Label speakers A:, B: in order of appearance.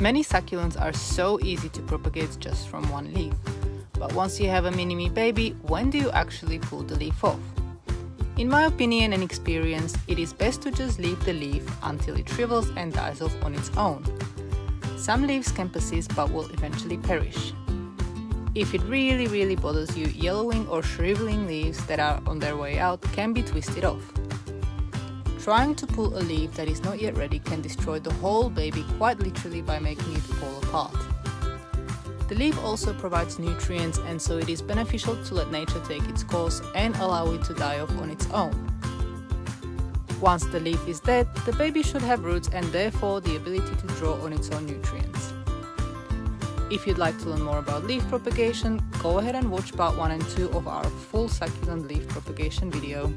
A: Many succulents are so easy to propagate just from one leaf. But once you have a mini-me baby, when do you actually pull the leaf off? In my opinion and experience, it is best to just leave the leaf until it shrivels and dies off on its own. Some leaves can persist but will eventually perish. If it really really bothers you, yellowing or shriveling leaves that are on their way out can be twisted off. Trying to pull a leaf that is not yet ready can destroy the whole baby quite literally by making it fall apart. The leaf also provides nutrients and so it is beneficial to let nature take its course and allow it to die off on its own. Once the leaf is dead, the baby should have roots and therefore the ability to draw on its own nutrients. If you'd like to learn more about leaf propagation, go ahead and watch part 1 and 2 of our full succulent leaf propagation video.